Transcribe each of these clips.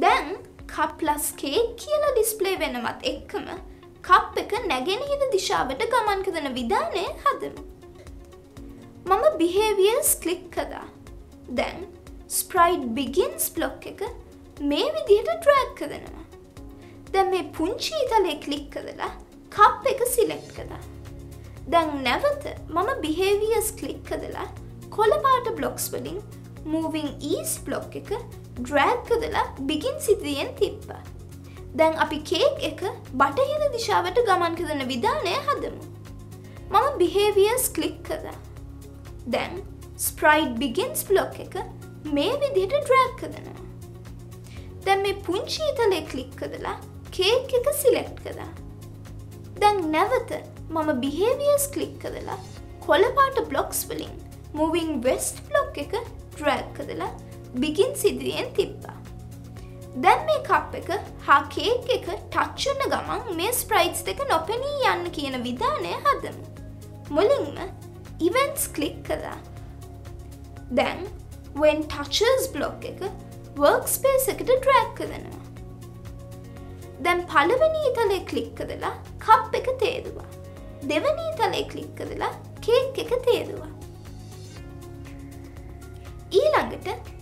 දැන් කප්ලස් කේක් කියලා ඩිස්පලේ වෙනවත් එක්කම කප් එක නැගෙනහිර දිශාවට ගමන් කරන විධානය හදමු. මම බිහේවියස් කලික් කදා. දැන් ස්ප්‍රයිඩ් බිගින්ස් බ්ලොක් එක මේ විදිහට ට්‍රෑක් කදනවා. දැන් මේ පුංචි ඉතලේ කලික් කදලා කප් එක සිලෙක්් කදා. දැන් නැවත මම බිහේවියස් කලික් කදලා කොළපාට බ්ලොක්ස් වලින් මූවිං ඊස් බ්ලොක් එක ඩ්‍රෑග් කදලා බිගින් සිතියෙන් තිප්පා. දැන් අපි කේක් එක බටහිර දිශාවට ගමන් කරන විධානය හදමු. මම බිහේවියස් කලික් කදා. දැන් ස්ප්‍රයිඩ් බිගින්ස් බ්ලොක් එක මේ විදිහට ඩ්‍රෑක් කදනවා. දැන් මේ පුංචි ඉතලේ කලික් කදලා කේක් එක සිලෙක්ට් කදා. දැන් නැවත මම බිහේවියස් කලික් කදලා කොළපාට බ්ලොක්ස් වලින් මූවිං වෙස්ට් බ්ලොක් එක ඩ්‍රෑක් කදලා බිගින් සිදිරියෙන් තිබ්බා. දැන් මේ කප් එක හා කේක් එක ටච්චුන්න ගමන් මේ ස්ප්‍රයිට්ස් දෙක නොපෙනී යන්න කියන විධානය හදමු. මුලින්ම ඉවෙන්ස් කලික් කලා. දැන් when touches බ්ලොග් එක වර්ක්ස්පේස් එකට ඩ්‍රැක් කදනවා. දැන් පළවෙනි තලේ කලික් කදලා කප් එක තේදවා. දෙවනී තලේ කලික් කදලා කේක් එක තේදවා.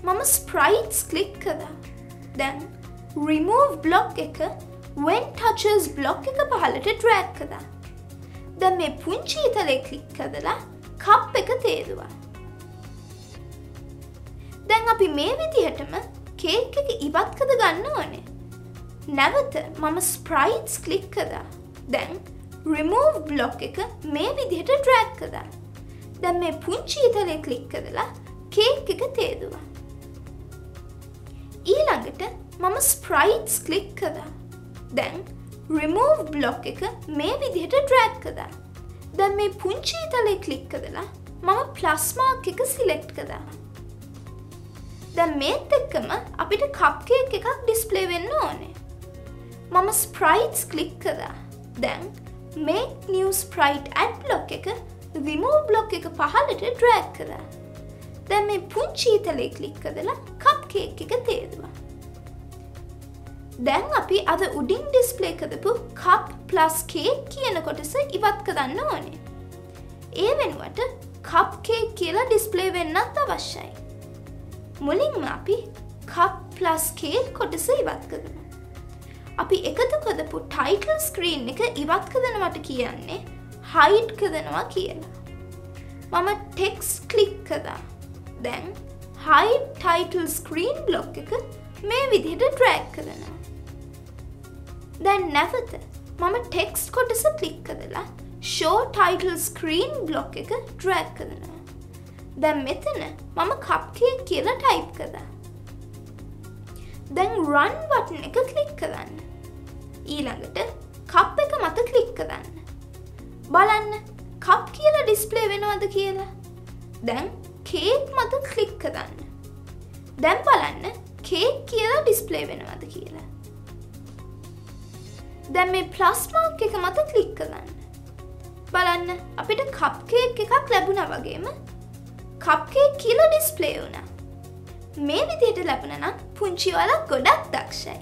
මම ස්ප්‍රයිට්ස් කලික් කදා. දැන් remove බ්ලොක් එක when touches බ්ලොක් එක පහලට ඩ්‍රෑක් කදා. දැන් මේ පුංචි ඉතලේ කලික් කදලා කප් එක තේරුවා. දැන් අපි මේ විදිහටම කේක් එක ඉවත් කද ගන්න ඕනේ. නැවත මම ස්ප්‍රයිට්ස් කලික් කදා. දැන් remove බ්ලොක් එක මේ විදිහට ඩ්‍රෑක් කදා. දැන් මේ පුංචි ඉතලේ කලික් කදලා කේක් එක තේදුවා. ඊළඟට මම ස්ප්‍රයිට්ස් කලික් කදා. දැන් remove බ්ලොක් එක මේ විදිහට ඩ්‍රැක් කදා. දැන් මේ පුංචි තලේ කලික් කදලා මම ප්ලස්මාක් එක සිලෙක්ට් කදා. දැන් මේත් එක්කම අපිට කප්කේක් එකක් ඩිස්පලේ වෙන්න ඕනේ. මම ස්ප්‍රයිට්ස් කලික් කදා. දැන් මේ නිව ස්ප්‍රයිට් ඇඩ් බ්ලොක් එක විමෝ බ්ලොක් එක පහලට ඩ්‍රෑක් කදා. දැන් මේ පුංචි තලේ කලික් කදලා කේක් එක තේදවා. දැන් අපි අද උඩින් ඩිස්පලේ කදපු කප් ප්ලස් කේක් කියන කොටස ඉවත් කදන්න ඕනේ. ඒ වෙනුවට කප් කේක් කියලා ඩිස්පලේ වෙන්නත් අවශ්‍යයි. මුලින්ම අපි කප් ප්ලස් කේක් කොටස ඉවත් කදන. අපි එකතු කොදපු ටයිටල් ස්ක්‍රීන් එක ඉවත් කදනවට කියන්නේ හයිඩ් කදනවා කියලා. මම ටෙක්ස් කලික් කදා දැන් හයි ටයිටල් ස්ක්‍රීන් බ්ලොග් එක මේ විදිහට ට්‍රෑක් කරනවා. දැන් නැවත මම ටෙක්ස් කොටස කලික් කදලා ෂෝ ටයිටල් ස්ක්‍රීන් බ්ලොග් එක ට්‍රෑක් කරනවා. දැන් මෙතන මම කප්කේ කියලා ටයිප් කදා. දැන් රන් බටන එක කලික් කරන්න. ඊළඟට කප් එක මත කලික් කරන්න. බලන්න කප් කියලා ඩිස්පලේ වෙනවද කියලා. දැන් කේක් මත කලික් කරන්න. දැම් බලන්න කේක් කියලා ඩිස්පලේ වෙනවද කියලා. දැම් මේ ප්ලස්මාක් එක මත කලික් කරන්න. බලන්න අපිට කප්කේක් එකක් ලැබුණ වගේම කප්කේ කියල ඩිස්පලේ වුණ. මේ විදියට ලැබුණ නම් පුංචිවලක් ගොඩක් දක්ෂයි.